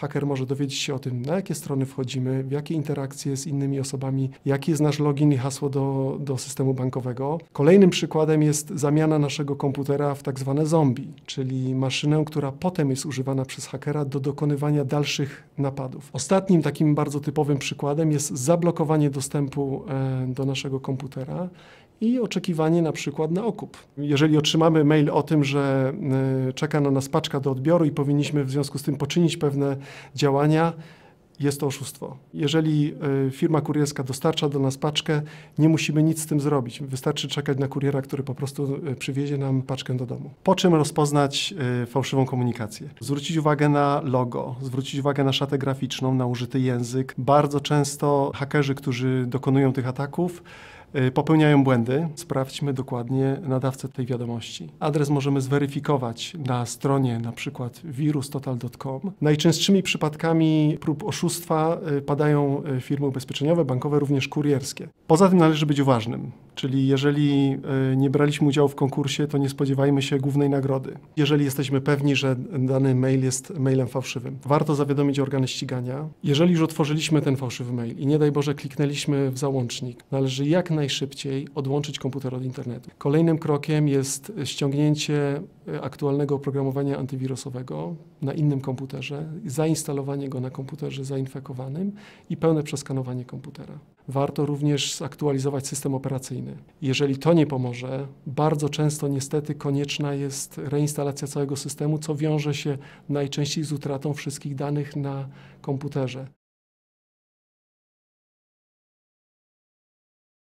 Haker może dowiedzieć się o tym, na jakie strony wchodzimy, w jakie interakcje z innymi osobami, jaki jest nasz login i hasło do, do systemu bankowego. Kolejnym przykładem jest zamiana naszego komputera w tak zwane zombie, czyli maszynę, która potem jest używana przez hakera do dokonywania dalszych napadów. Ostatnim takim bardzo typowym przykładem jest zablokowanie dostępu e, do naszego komputera i oczekiwanie na przykład na okup. Jeżeli otrzymamy mail o tym, że y, czeka na nas paczka do odbioru i powinniśmy w związku z tym poczynić pewne działania, jest to oszustwo. Jeżeli y, firma kurierska dostarcza do nas paczkę, nie musimy nic z tym zrobić. Wystarczy czekać na kuriera, który po prostu y, przywiezie nam paczkę do domu. Po czym rozpoznać fałszywą komunikację? Zwrócić uwagę na logo, zwrócić uwagę na szatę graficzną, na użyty język. Bardzo często hakerzy, którzy dokonują tych ataków, popełniają błędy. Sprawdźmy dokładnie nadawcę tej wiadomości. Adres możemy zweryfikować na stronie na przykład virustotal.com. Najczęstszymi przypadkami prób oszustwa y, padają y, firmy ubezpieczeniowe, bankowe, również kurierskie. Poza tym należy być uważnym. Czyli jeżeli nie braliśmy udziału w konkursie, to nie spodziewajmy się głównej nagrody. Jeżeli jesteśmy pewni, że dany mail jest mailem fałszywym, warto zawiadomić organy ścigania. Jeżeli już otworzyliśmy ten fałszywy mail i nie daj Boże kliknęliśmy w załącznik, należy jak najszybciej odłączyć komputer od internetu. Kolejnym krokiem jest ściągnięcie e, aktualnego oprogramowania antywirusowego na innym komputerze, zainstalowanie go na komputerze zainfekowanym i pełne przeskanowanie komputera. Warto również zaktualizować system operacyjny. Jeżeli to nie pomoże, bardzo często niestety konieczna jest reinstalacja całego systemu, co wiąże się najczęściej z utratą wszystkich danych na komputerze.